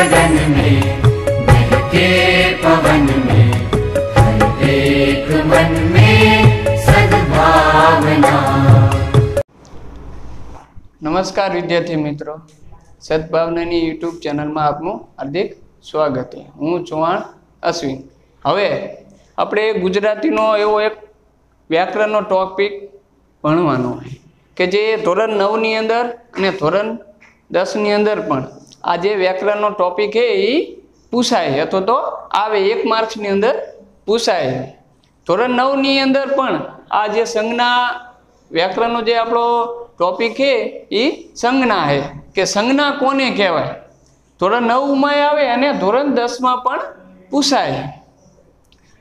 गगन में बहके पवन में हर एक मन में सद्भावना નમસ્કાર વિદ્યાર્થી મિત્રો સદભાવનાની યુટ્યુબ ચેનલમાં આપનું હાર્દિક સ્વાગત છે હું ચૌહાણ અશ્વિન હવે આપણે ગુજરાતીનો એવો એક વ્યાકરણનો ટોપિક ભણવાનો હોય કે જે ધોરણ નવની અંદર અને ધોરણ દસની અંદર પણ આ જે વ્યાકરણનો ટોપિક છે એ પૂછાય અથવા તો આવે એક માર્ક્સની અંદર પૂછાય ધોરણ નવની અંદર પણ આ જે સંજ્ઞા વ્યાકરણનો જે આપણો ટોપિક છે એ સંજ્ઞા છે. કે સંજ્ઞા કોને કહેવાય? ધોરણ નવમાં આવે અને ધોરણ દસમાં પણ પૂછાય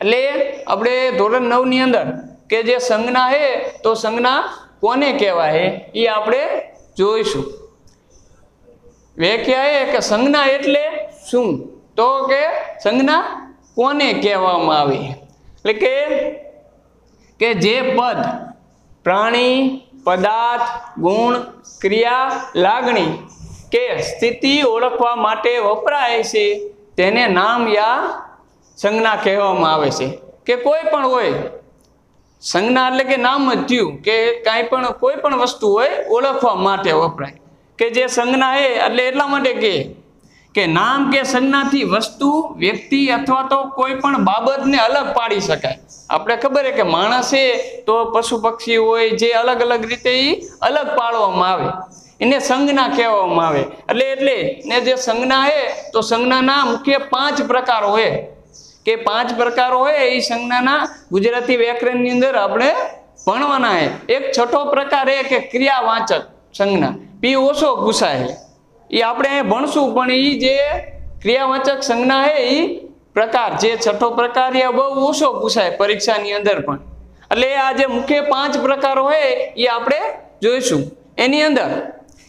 એટલે આપણે ધોરણ નવની અંદર કે જે સંજ્ઞા છે તો સંજ્ઞા કોને કહેવાય એ આપણે જોઈશું. વ્યાખ્યા એ કે સંજ્ઞા એટલે શું? તો કે સંજ્ઞા કોને કહેવામાં આવે? એટલે કે કે જે પદ પ્રાણી, પદાર્થ, ગુણ, ક્રિયા, લાગણી કે સ્થિતિ ઓળખવા માટે વપરાય છે, તેને નામ યા સંજ્ઞા કહેવામાં આવે છે. કે કોઈ પણ હોય, સંજ્ઞા એટલે કે નામ જ થયું, કે કાંઈ પણ કોઈ પણ વસ્તુ હોય, ઓળખવા માટે વપરાય. કે જે સંજ્ઞા એ, એટલે એટલા માટે કે કે નામ કે સંજ્ઞાથી વસ્તુ, વ્યક્તિ અથવા તો કોઈ પણ બાબતને અલગ પાડી શકાય. આપણે ખબર છે કે માણસ છે તો પશુ પક્ષી હોય જે અલગ અલગ રીતે એ અલગ પાડવામાં આવે. એને સંજ્ઞા કહેવામાં આવે. એટલે એટલે ને જે સંજ્ઞા હે તો સંજ્ઞાના મુખ્ય પાંચ પ્રકાર હોય કે પાંચ પ્રકારો હોય એ સંજ્ઞાના ગુજરાતી વ્યાકરણની અંદર આપણે ભણવાના હે. એક છઠ્ઠો પ્રકાર એ કે ક્રિયાવાચક સંજ્ઞા. પી ઓછો પૂછાય એ આપણે અહીં ભણશું, પણ એ જે ક્રિયાવાચક સંજ્ઞા છે એ પ્રકાર જે છઠ્ઠો પ્રકાર એ બહુ ઓછો પૂછાય પરીક્ષાની અંદર પણ. એટલે આ જે મુખ્ય પાંચ પ્રકારો હોય એ આપણે જોઈશું. એની અંદર,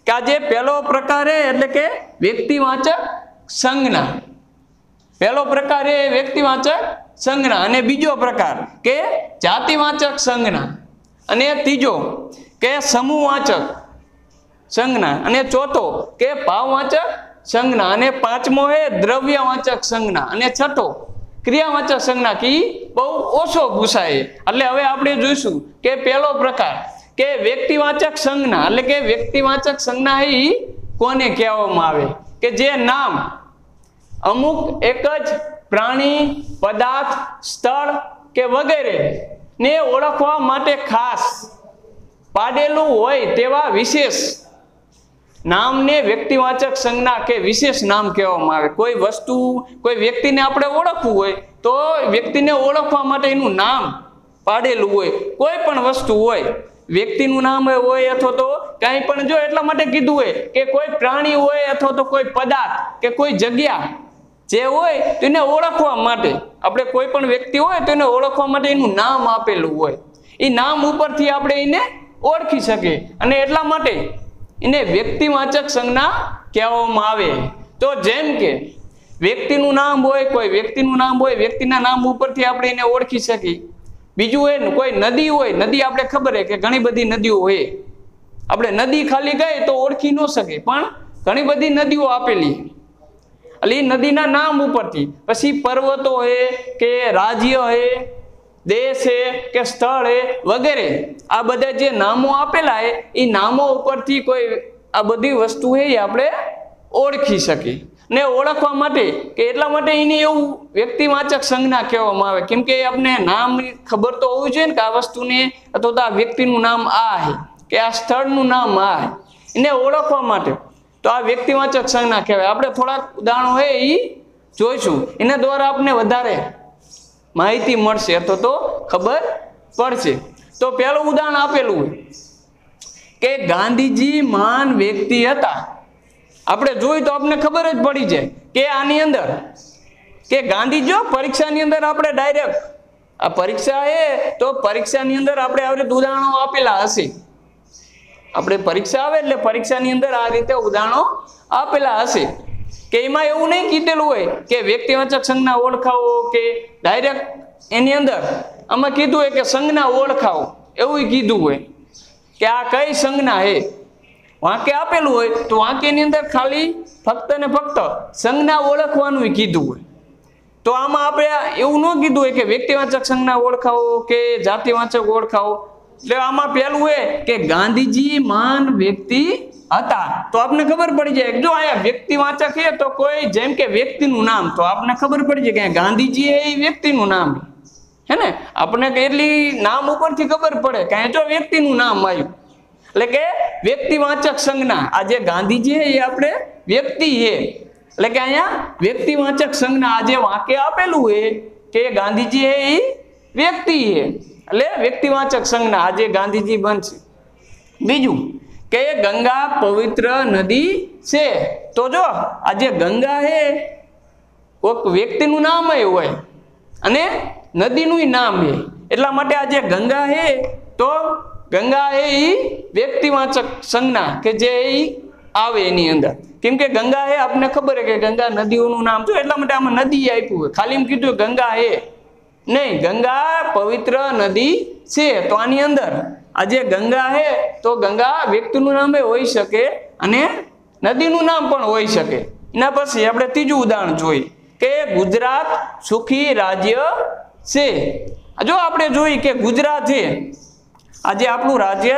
કે આ જે પહેલો પ્રકાર છે એટલે કે વ્યક્તિવાચક સંજ્ઞા. પહેલો પ્રકાર એ વ્યક્તિવાચક સંજ્ઞા. અને બીજો પ્રકાર, કે જાતિવાચક સંજ્ઞા. અને ત્રીજો, કે સમૂહવાચક સંજ્ઞા. અને ચોથો કે ભાવવાચક સંજ્ઞા. અને પાંચમો એ દ્રવ્યવાચક સંજ્ઞા. અને છઠ્ઠો ક્રિયાવાચક સંજ્ઞા કે બહુ ઓછો ભૂસાય એટલે હવે આપણે જોઈશું કે પહેલો પ્રકાર કે વ્યક્તિવાચક સંજ્ઞા. એટલે કે વ્યક્તિવાચક સંજ્ઞા એ કોને કહેવામાં આવે? કે જે નામ અમુક એક જ પ્રાણી, પદાર્થ, સ્થળ કે વગેરે ને ઓળખવા માટે ખાસ પાડેલું હોય તેવા વિશેષ નામને વ્યક્તિવાચક સંજ્ઞા કે વિશેષ નામ કહેવામાં આવે. કોઈ વસ્તુ, કોઈ વ્યક્તિને આપણે ઓળખવું હોય, તો વ્યક્તિને ઓળખવા માટે એનું નામ પાડેલું હોય. કોઈ પણ વસ્તુ હોય, વ્યક્તિનું નામ હોય અથવા તો કાંઈ પણ જો એટલા માટે કીધું હોય કે કોઈ પ્રાણી હોય અથવા તો કોઈ પદાર્થ કે કોઈ જગ્યા જે હોય તેને ઓળખવા માટે, આપણે કોઈ પણ વ્યક્તિ હોય, તો એને ઓળખવા માટે એનું નામ આપેલું હોય. એ નામ ઉપરથી આપણે એને ઓળખી શકીએ. અને એટલા માટે એને વ્યક્તિવાચક સંજ્ઞા કહેવામાં આવે. તો જેમ કે વ્યક્તિનું નામ હોય, કોઈ વ્યક્તિનું નામ હોય, વ્યક્તિના નામ ઉપરથી આપણે એને ઓળખી શકીએ. બીજું એ કોઈ નદી હોય, નદી આપણે ખબર છે કે ઘણી બધી નદીઓ હોય આપણે નદી ખાલી ગઈ તો ઓળખી ન શકે પણ ઘણી બધી નદીઓ આપેલી. એટલે નદીના નામ ઉપરથી. પછી પર્વતો હે કે રાજ્ય હે દેશ હે કે સ્થળ વગેરે. આ બધા જે નામો આપેલા એ નામો ઉપરથી કોઈ આ બધી વસ્તુ એ આપણે ઓળખી શકીએ. ને ઓળખવા માટે, કે એટલા માટે એની એવું વ્યક્તિવાચક સંજ્ઞા કહેવામાં આવે. કેમ કે આપણે નામ ખબર તો હોવું જોઈએ ને કે આ વસ્તુને, અથવા તો આ વ્યક્તિનું નામ આ છે કે આ સ્થળનું નામ આ છે એને ઓળખવા માટે તો આ વ્યક્તિવાચક સંજ્ઞા કહેવાય. આપણે થોડાક ઉદાહરણો હોય એ જોઈશું. એના દ્વારા આપણે વધારે માહિતી મળશે અથવા તો ખબર પડશે. તો પહેલું ઉદાહરણ આપેલું હોય કે ગાંધીજી મહાન વ્યક્તિ હતા. આપણે જોઈ તો આપણે ખબર જ પડી જાય કે આની અંદર, કે ગાંધી જો પરીક્ષાની અંદર આપણે ડાયરેક્ટ આ પરીક્ષા એ તો પરીક્ષાની અંદર આપણે આવી રીતે ઉદાહરણો આપેલા હશે. આપણે પરીક્ષા આવે એટલે પરીક્ષાની અંદર આ રીતે ઉદાહરણો આપેલા હશે. કે એમાં એવું નહીં કીધેલું હોય કે વ્યક્તિવાચક સંજ્ઞા ઓળખાવો કે ડાયરેક્ટ એની અંદર આમાં કીધું હોય કે સંજ્ઞા ઓળખાવો, એવું કીધું હોય કે આ કઈ સંજ્ઞા હે? વાંકે આપેલું હોય તો વાંકેની અંદર ખાલી ફક્ત ને ફક્ત સંજ્ઞા ઓળખવાનું કીધું હોય. તો આમાં આપણે એવું ન કીધું હોય કે વ્યક્તિવાચક સંજ્ઞા ઓળખાવો કે જાતિવાચક ઓળખાવો. એટલે આમાં પહેલું એ કે ગાંધીજી માન વ્યક્તિ હતા. તો આપને ખબર પડી જાય જો અહીંયા વ્યક્તિવાચક છે, તો કોઈ જેમ કે વ્યક્તિનું નામ, તો આપને ખબર પડી જાય કે ગાંધીજી એ વ્યક્તિનું નામ હે ને? આપણે એટલી નામ ઉપરથી ખબર પડે કે જો વ્યક્તિનું નામ આવ્યું. એટલે કે વ્યક્તિવાચક સંજ્ઞા, આ જે ગાંધીજી એ આપણે વ્યક્તિ છે. એટલે કે અહીંયા વ્યક્તિવાચક સંજ્ઞા આ જે વાક્ય આપેલું છે કે ગાંધીજી એ વ્યક્તિ છે. એટલે વ્યક્તિવાચક સંજ્ઞા આજે ગાંધીજી બનશે બીજું કે ગંગા પવિત્ર નદી છે? તો જો, આ જે ગંગા હે, કોઈક વ્યક્તિનું નામ એ હોય અને નદીનું નામ એ. એટલા માટે આ જે ગંગા હે, તો ગંગા એ વ્યક્તિવાચક સંજ્ઞા કે જે એ આવે એની અંદર. કેમ કે ગંગા એ આપને ખબર છે કે ગંગા નદીઓનું નામ છે, એટલા માટે આમાં નદી આપ્યું હોય. ખાલી એમ કીધું ગંગા હે. નહીં, ગંગા પવિત્ર નદી છે. તો આની અંદર આ જે ગંગા છે તો ગંગા વ્યક્તિનું નામ હોઈ શકે અને નદીનું નામ પણ હોઈ શકે. એના પછી આપણે ત્રીજું ઉદાહરણ જોઈ કે ગુજરાત સુખી રાજ્ય છે. જો આપણે જોઈ કે ગુજરાત છે આજે આપણું રાજ્ય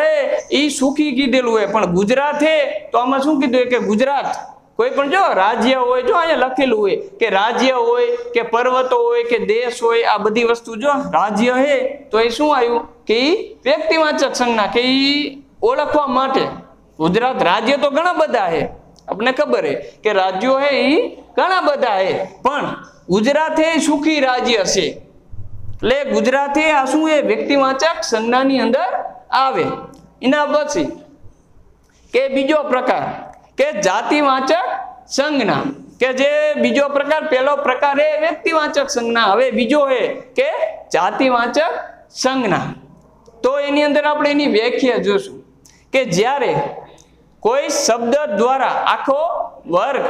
એ સુખી કીધેલું હોય પણ ગુજરાત છે તો આમાં શું કીધું કે ગુજરાત? કોઈ પણ જો રાજ્ય હોય, જો અહીંયા લખેલું હોય કે રાજ્ય હોય, કે પર્વતો હોય, કે દેશ હોય, આ બધી વસ્તુ જો રાજ્ય છે તો એ શું આવ્યું? કે એ વ્યક્તિવાચક સંજ્ઞા, કે એ ઓળખવા માટે. ગુજરાત રાજ્ય તો ઘણા બધા છે આપણને ખબર હે કે રાજ્યો છે એ ઘણા બધા હે. પણ ગુજરાત એ સુખી રાજ્ય છે. એટલે ગુજરાત એ આ શું એ વ્યક્તિવાચક સંજ્ઞાની અંદર આવે. એના પછી કે બીજો પ્રકાર, કે જાતિવાચક સંજ્ઞા. કે જે બીજો પ્રકાર પહેલો પ્રકાર એ વ્યક્તિવાચક સંજ્ઞા. હવે બીજો હે કે જાતિવાચક સંજ્ઞા. તો એની અંદર આપણે એની વ્યાખ્યા જોશું કે જ્યારે કોઈ શબ્દ દ્વારા આખો વર્ગ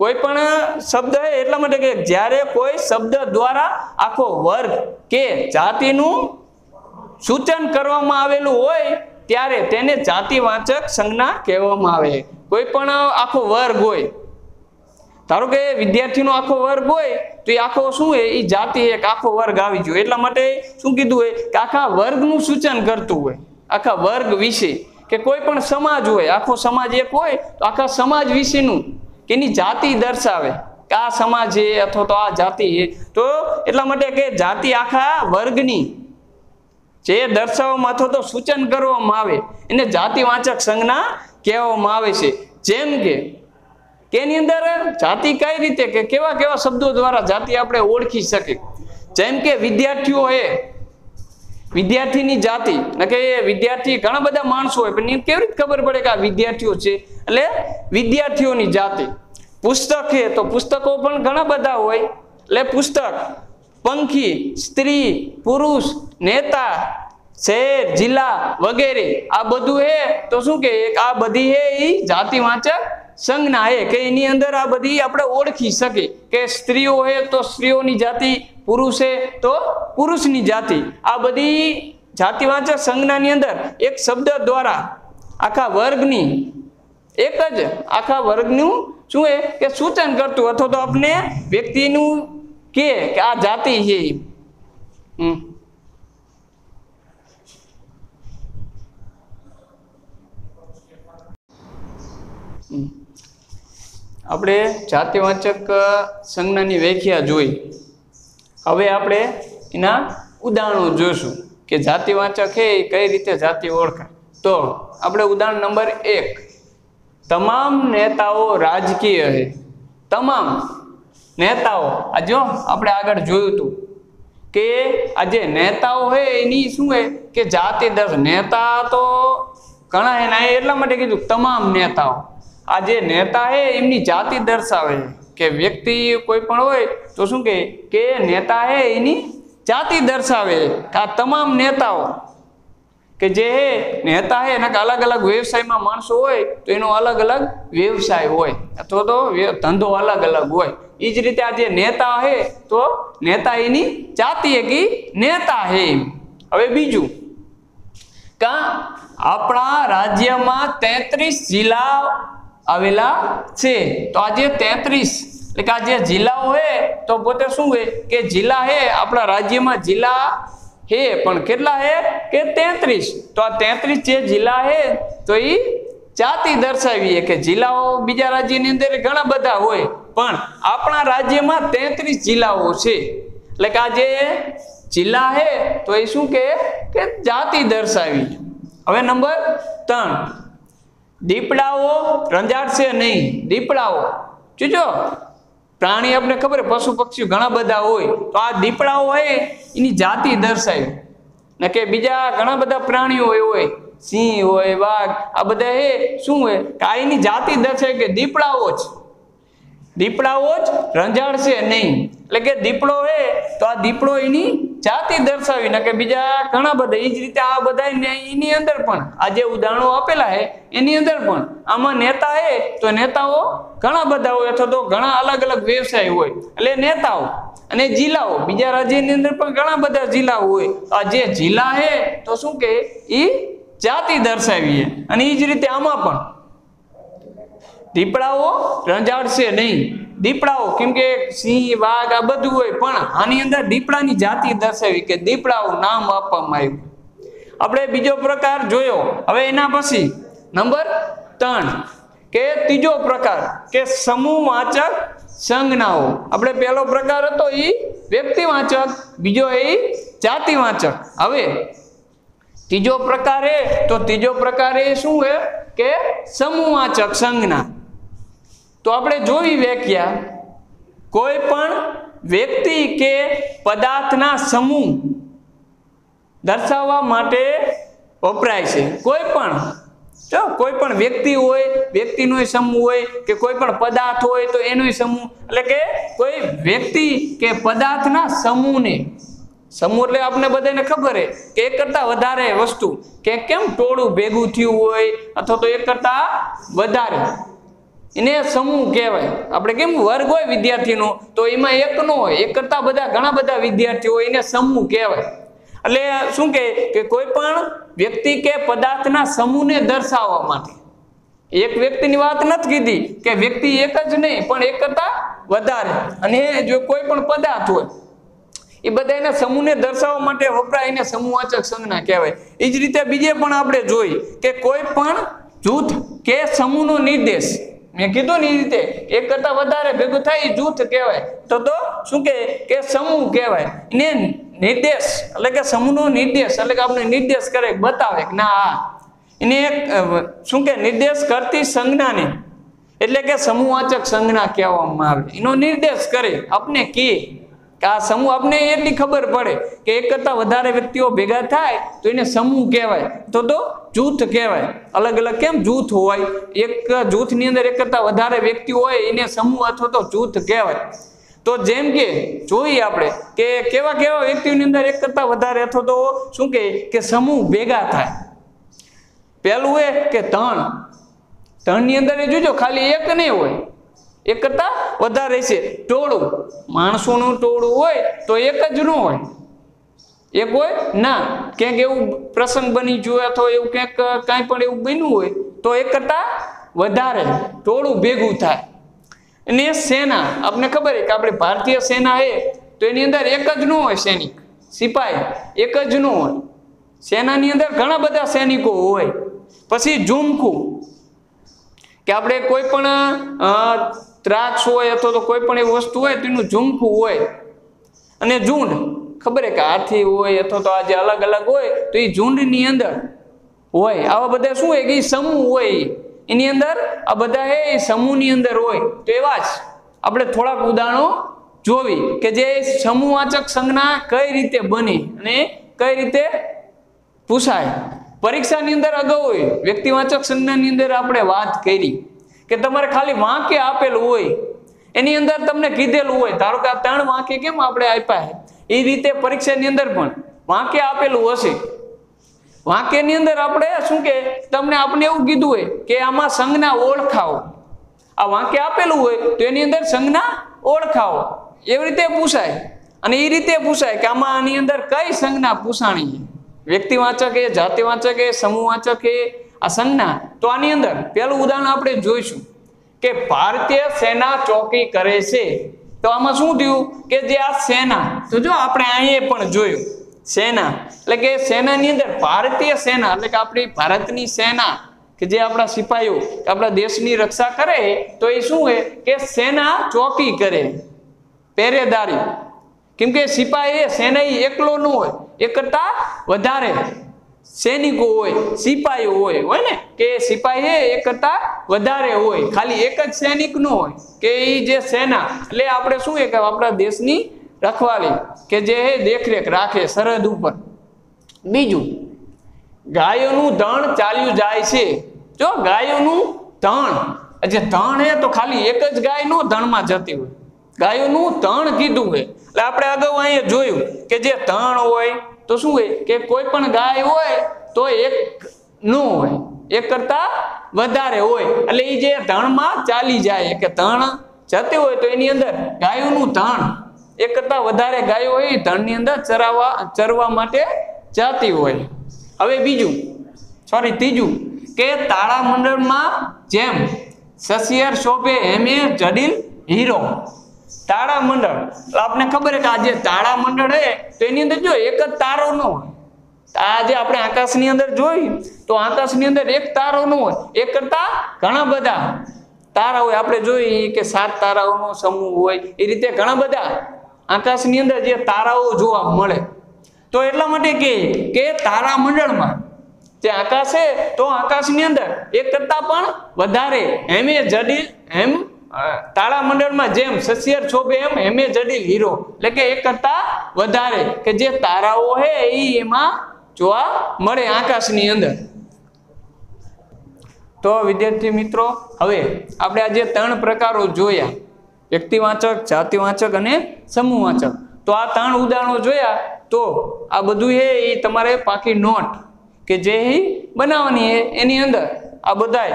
કોઈ પણ શબ્દ એટલા માટે કે જ્યારે કોઈ શબ્દ દ્વારા આખો વર્ગ કે જાતિનું સૂચન કરવામાં આવેલું હોય, ત્યારે તેને જાતિવાચક સંજ્ઞા કહેવામાં આવે. કોઈ પણ આખો વર્ગ હોય ધારો કે વિદ્યાર્થીનો આખો વર્ગ હોય, તો એ આખો શું એ? જાતિ એક આખો વર્ગ આવી ગયો. એટલા માટે શું કીધું હોય કે આખા વર્ગનું સૂચન કરતું હોય. આખા વર્ગ વિશે. કે કોઈ પણ સમાજ હોય, આખો સમાજ એક હોય, તો આખા સમાજ વિશેનું કે એની જાતિ દર્શાવે? કે આ સમાજ છે અથવા તો આ જાતિ છે તો એટલા માટે કે જાતિ આખા વર્ગની જે દર્શાવવામાં અથવા તો સૂચન કરવામાં આવે, એને જાતિવાચક સંજ્ઞા કહેવામાં આવે છે. જેમ કે કે એની અંદર જાતિ કઈ રીતે કે કેવા કેવા શબ્દો દ્વારા જાતિ આપણે ઓળખી શકીએ? જેમ કે વિદ્યાર્થીઓ એ વિદ્યાર્થીની જાતિ કે એ વિદ્યાર્થી ઘણા બધા માણસો હોય, પણ એમ કેવી રીતે ખબર પડે કે આ વિદ્યાર્થીઓ છે? એટલે વિદ્યાર્થીઓની જાતિ. પુસ્તક છે તો પુસ્તકો પણ ઘણા બધા હોય. એટલે પુસ્તક, પંખી, સ્ત્રી, પુરુષ, નેતા, શહેર, જિલ્લા વગેરે, આ બધું હે, તો શું કે આ બધી હે એ જાતિવાચક સંજ્ઞા હે કે એની અંદર આ બધી આપણે ઓળખી શકીએ કે સ્ત્રીઓ હે તો સ્ત્રીઓની જાતિ, પુરુષ હે તો પુરુષની જાતિ. આ બધી જાતિવાચક સંજ્ઞાની અંદર એક શબ્દ દ્વારા આખા વર્ગની, એક જ આખા વર્ગનું શું એ? કે સૂચન કરતું અથવા તો આપણે વ્યક્તિનું કે આ જાતિ છે હમ. આપણે જાતિવાચક સંજ્ઞાની વ્યાખ્યા જોઈ. હવે આપણે એના ઉદાહરણો જોઈશું કે જાતિવાચક એ કઈ રીતે જાતિ ઓળખાય. તો આપણે ઉદાહરણ નંબર એક. તમામ નેતાઓ રાજકીય છે. તમામ નેતાઓ, આ જો આપણે આગળ જોયું હતું કે આ જે નેતાઓ છે એની શું છે? કે જાતિ દસ નેતા તો ઘણા એના એટલા માટે કીધું તમામ નેતાઓ. આ જે નેતા છે એમની જાતિ દર્શાવે કે વ્યક્તિ કોઈ પણ હોય, તો શું કે કે નેતા છે એની જાતિ દર્શાવે આ તમામ નેતાઓ કે જે હે, નેતા હે, એના અલગ અલગ વ્યવસાયમાં માણસો હોય, તો એનો અલગ અલગ વ્યવસાય હોય. અથવા તો ધંધો અલગ અલગ હોય. એ જ રીતે આ જે નેતા હે, તો નેતા એની જાતિ એકી નેતા હે. હવે બીજું, કા આપણા રાજ્યમાં તેત્રીસ જિલ્લા આવેલા છે. તો આજે તેત્રીસ. એટલે કે આ જે જિલ્લાઓ હે, તો પોતે શું હોય કે જિલ્લા હે, આપણા રાજ્યમાં જિલ્લા હે, પણ કેટલા હે? કે તેત્રીસ. તો આ તેત્રીસ જે જિલ્લા હે, તો એ જાતિ દર્શાવીએ કે જિલ્લાઓ બીજા રાજ્યની અંદર ઘણા બધા હોય, પણ આપણા રાજ્યમાં તેત્રીસ જિલ્લાઓ છે. એટલે કે આ જે જિલ્લા હે, તો એ શું કે જાતિ દર્શાવી. હવે નંબર ત્રણ. દીપડાઓ રંજાડશે નહીં. દીપડાઓ. જોજો. પ્રાણી આપણે ખબર, પશુ પક્ષીઓ ઘણા બધા હોય. તો આ દીપડાઓ હોય એની જાતિ દર્શાવી ને કે બીજા ઘણા બધા પ્રાણીઓ હોય. સિંહ હોય, વાઘ, આ બધા એ શું હોય? કે આ એની જાતિ દર્શાવે કે દીપડાઓ જ. દીપડાઓ જ રંજાડશે નહીં. એટલે કે દીપડો હે તો આ દીપડો એની જાતિ દર્શાવી કે બીજા ઘણા બધા એ જ રીતે આ બધા એની અંદર પણ, આ જે ઉદાહરણો આપેલા હે, એની અંદર પણ, આમાં નેતા હે તો નેતાઓ ઘણા બધા હોય અથવા તો ઘણા અલગ અલગ વ્યવસાય હોય. એટલે નેતાઓ અને જિલ્લાઓ, બીજા રાજ્યની અંદર પણ ઘણા બધા જિલ્લાઓ હોય. આ જે જિલ્લા હે, તો શું કે એ જાતિ દર્શાવીએ. અને એ જ રીતે આમાં પણ દીપડાઓ રંજાડશે નહીં. દીપડાઓ, કેમ કે સિંહ, વાઘ આ બધું હોય, પણ આની અંદર દીપડાની જાતિ દર્શાવી કે દીપડાઓ નામ આપવામાં આવ્યું. આપણે બીજો પ્રકાર જોયો. હવે એના પછી, નંબર ત્રણ, કે ત્રીજો પ્રકાર, કે સમૂહવાચક સંજ્ઞાઓ. આપણે પહેલો પ્રકાર હતો એ વ્યક્તિવાચક, બીજો એ જાતિવાચક. હવે, ત્રીજો પ્રકાર એ, તો ત્રીજો પ્રકાર એ શું છે? કે સમૂહવાચક સંજ્ઞા. તો આપણે જોઈ વ્યાખ્યા કોઈ પણ વ્યક્તિ કે પદાર્થના સમૂહ દર્શાવવા માટે વપરાય છે. કોઈ પણ, જો કોઈ પણ વ્યક્તિ હોય, વ્યક્તિનો સમૂહ હોય કે કોઈ પણ પદાર્થ હોય તો એનો સમૂહ, એટલે કે કોઈ વ્યક્તિ કે પદાર્થના સમૂહને, સમૂહ એટલે આપણે બધાને ખબર છે કે એક કરતા વધારે વસ્તુ, કે કેમ ટોળું ભેગું થયું હોય અથવા તો એક કરતા વધારે. એને સમૂહ કહેવાય. આપણે કેમ વર્ગ હોય વિદ્યાર્થીનો, તો એમાં એક નો હોય, એક કરતા બધા ઘણા બધા વિદ્યાર્થીઓ હોય એને સમૂહ કહેવાય. એટલે શું કહે? કે કોઈ પણ વ્યક્તિ કે પદાર્થના સમૂહને દર્શાવવા માટે. એક વ્યક્તિની વાત નથી કીધી કે વ્યક્તિ એક જ નહીં, પણ એક કરતા વધારે. અને જો કોઈ પણ પદાર્થ હોય, એ બધા એના સમૂહને દર્શાવવા માટે વપરાય, એને સમૂહવાચક સંજ્ઞા કહેવાય. એ જ રીતે બીજે પણ આપણે જોઈ કે કોઈ પણ જૂથ કે સમૂહનો નિર્દેશ મેં કીધું ને એ રીતે, એક કરતા વધારે ભેગું થાય જૂથ કહેવાય. તો તો શું કે સમૂહ કહેવાય. એને નિર્દેશ, એટલે કે સમૂહનો નિર્દેશ, એટલે કે આપણે નિર્દેશ કરે બતાવે કે ના, આ. એને એક શું કે નિર્દેશ કરતી સંજ્ઞાને. એટલે કે સમૂહવાચક સંજ્ઞા કહેવામાં આવે. એનો નિર્દેશ કરે આપને કે કે. આ સમૂહ આપને એટલી ખબર પડે કે એક કરતા વધારે વ્યક્તિઓ ભેગા થાય તો એને સમૂહ કહેવાય. તો તો જૂથ કહેવાય. અલગ અલગ કેમ? જૂથ હોય. એક જૂથની અંદર એક કરતા વધારે વ્યક્તિ હોય એને સમૂહ અથવા તો જૂથ કહેવાય. તો જેમ કે જોઈએ આપણે કે કેવા કેવા વ્યક્તિઓની અંદર એક કરતા વધારે અથવા તો શું કહે? કે સમૂહ ભેગા થાય. પહેલું એ કે તણ તણની અંદર એ જોજો ખાલી એક નહીં હોય. એક કરતા વધારે છે. ટોળું. માણસોનું ટોળું હોય તો એક જ ન હોય. એક હોય? ના. ક્યાંક એવું પ્રસંગ બની જોયો અથવા એવું ક્યાંક કાંઈ પણ એવું બન્યું હોય તો એક કરતા વધારે. ટોળું ભેગું થાય. અને સેના. આપને ખબર છે કે આપણે ભારતીય સેના એ તો એની અંદર એક જ ન હોય સૈનિક. સિપાહી એક જ ન હોય. સેનાની અંદર ઘણા બધા સૈનિકો હોય. પછી ઝુમખું. કે આપણે કોઈ પણ દ્રાક્ષ હોય અથવા તો કોઈ પણ એવી વસ્તુ હોય, તેનું ઝુમખું હોય. અને ઝુંડ, ખબર કે હાથી હોય અથવા તો આ જે અલગ અલગ હોય, તો એ ઝુંડની અંદર હોય. આવા બધા શું હોય કે એ સમૂહ હોય. એની અંદર આ બધા એ સમૂહની અંદર હોય. તો એવા જ આપણે થોડાક ઉદાહરણો જોવી કે જે સમૂહવાચક સંજ્ઞા કઈ રીતે બની અને કઈ રીતે પૂછાય પરીક્ષાની અંદર અગાઉ વ્યક્તિવાચક સંજ્ઞાની અંદર આપણે વાત કરી. કે તમારે ખાલી વાક્ય આપેલું હોય, એની અંદર તમને કીધેલું હોય. ધારો કે આ ત્રણ વાક્ય કેમ આપણે આપ્યા એ રીતે પરીક્ષાની અંદર પણ વાક્ય આપેલું હશે. વાક્યની અંદર આપણે શું કે, તમને આપણે એવું કીધું હોય કે આમાં સંજ્ઞા ઓળખાવો. આ વાક્ય આપેલું હોય તો એની અંદર સંજ્ઞા ઓળખાવો. એવી રીતે પૂછાય. અને એ રીતે પૂછાય કે આમાં આની અંદર કઈ સંજ્ઞા પૂછાણી વ્યક્તિ વ્યક્તિવાચક એ, જાતિવાચક એ, સમૂહવાચક એ આ સંજ્ઞા. તો આની અંદર પહેલું ઉદાહરણ આપણે જોઈશું કે ભારતીય સેના ચોકી કરે છે. તો આમાં શું થયું? કે જે આ સેના, તો જો આપણે અહીંયા પણ જોયું. સેના, એટલે કે સેનાની અંદર ભારતીય સેના, એટલે કે આપણી ભારતની સેના, કે જે આપણા સિપાહીઓ આપણા દેશની રક્ષા કરે, તો એ શું છે? કે સેના ચોકી કરે. પહેરેદારી. કેમ કે સિપાહી સેનાઈ એકલો ન હોય, એ કરતા વધારે. સૈનિકો હોય સિપાહીઓ હોય હોય ને? કે સિપાહી એ કરતા વધારે હોય. ખાલી એક જ સૈનિક નો હોય, કે એ જે સેના. એટલે આપણે શું એ આપણા દેશની રખવાલી, કે જે દેખરેખ રાખે સરહદ ઉપર. બીજું, ગાયોનું ધણ ચાલ્યું જાય છે. જો ગાયોનું ધણ જે ધણ હે તો ખાલી એક જ ગાય નો ધણમાં જતી હોય. ગાયોનું ધણ કીધું હોય એટલે આપણે અગાઉ અહીંયા જોયું કે જે ધણ હોય તો શું હોય કે કોઈ પણ ગાય હોય તો એક ન હોય. એક કરતા વધારે હોય. એટલે એ જે ધણમાં ચાલી જાય, કે ધણ જતી હોય તો એની અંદર ગાયોનું ધણ, એક કરતા વધારે ગાયો હોય ધણની અંદર ચરાવવા ચરવા માટે જતી હોય. હવે બીજું સોરી ત્રીજું, કે તાળામંડળમાં જેમ સસિયર શોભે એ જડીલ હીરો. તાળા મંડળ. એટલે આપણને ખબર છે કે આ જે તાળા મંડળ હે તો એની અંદર જો એક જ તારો ન હોય. આજે આપણે આકાશની અંદર જોઈ, તો આકાશની અંદર એક તારો ન હોય. એક કરતા ઘણા બધા. તારા હોય, આપણે જોઈ કે સાત તારાઓનો સમૂહ હોય, એ રીતે ઘણા બધા. આકાશની અંદર જે તારાઓ જોવા મળે. તો એટલા માટે કે કે તારા મંડળમાં જે આકાશ છે, તો આકાશની અંદર એક કરતા પણ વધારે. એમ એ જડી એમ અ, તારા મંડળમાં જેમ સસિયર છોબે એમ એમે જડીલ હીરો. એટલે કે એક કરતા વધારે કે જે તારાઓ છે એ એમાં જોવા મળે આકાશની અંદર. તો વિદ્યાર્થી મિત્રો હવે આપણે આજે ત્રણ પ્રકારો જોયા. વ્યક્તિવાચક જાતિવાચક અને સમૂહવાચક. તો આ ત્રણ ઉદાહરણો જોયા તો આ બધું હે એ તમારે પાકી નોટ કે જે બનાવવાની હે એની અંદર. આ બધાય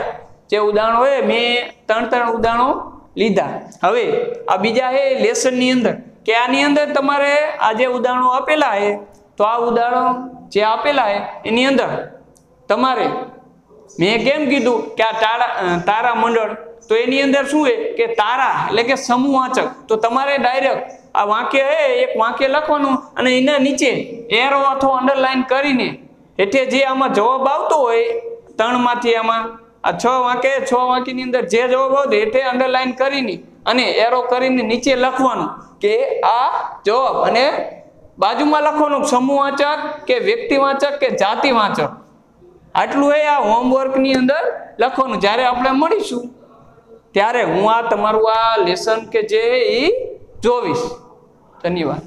જે ઉદાહરણો હોય, મેં ત્રણ ત્રણ ઉદાહરણો લીધા. હવે આ બીજા છે લેસનની અંદર. કે આની અંદર તમારે આ જે ઉદાહરણો આપેલા છે, તો આ ઉદાહરણો જે આપેલા છે, એની અંદર તમારે મેં કેમ કીધું કે આ તારા તારા મંડળ, તો એની અંદર શું છે કે તારા, એટલે કે સમૂહવાચક તો તમારે ડાયરેક્ટ આ વાક્ય હે એક વાક્ય લખવાનું અને એના નીચે એરો અથવા અંડરલાઈન કરીને એટલે જે આમાં જવાબ આવતો હોય, ત્રણમાંથી આમાં આ છ વાંકે, છ વાંકીની અંદર જે જવાબ આવતો હેઠે અંડરલાઈન કરીને અને એરો કરીને નીચે લખવાનું કે આ જવાબ અને બાજુમાં લખવાનું સમૂહ વાંચક કે વ્યક્તિ વાંચક કે જાતિ વાંચક આટલું એ આ હોમવર્કની અંદર લખવાનું. જ્યારે આપણે મળીશું, ત્યારે હું આ તમારું આ લેસન કે જે એ જોવીશ ધન્યવાદ.